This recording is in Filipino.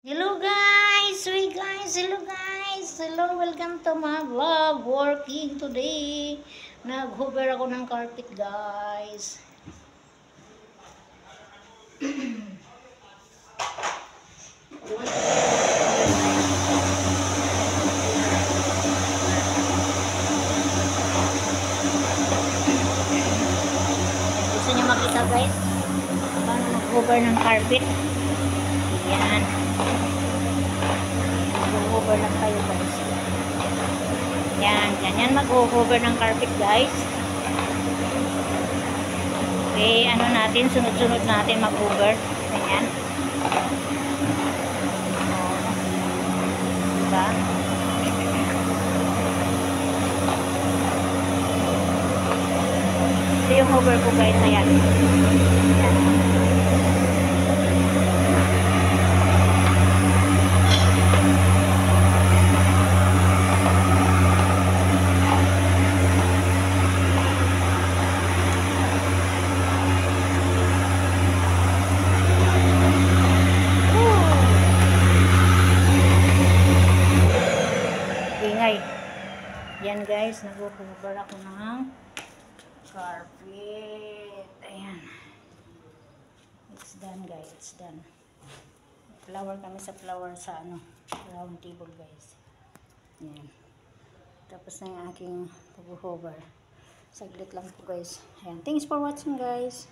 Hello guys! Hey guys! Hello guys! Hello! Welcome to my vlog! Working today! Nag-hover ako ng carpet guys. Gusto niyo makita guys? Paano mag-hover ng carpet? Yan. Mag-hover lang kayo guys. Yan, ganyan mag-hover ng carpet guys. Okay, ano natin, sunod-sunod natin mag-hover. Ganyan. Oh. Diba? Ito yung hover ko guys, ayan. Ayan. Yan guys, nag-cover ako ng carpet. Ayan. It's done guys, it's done. Flower kami sa flower sa ano, round table guys. Ayan. Tapos na yung aking pag-hover. Saglit lang po guys. Ayan. Thanks for watching guys.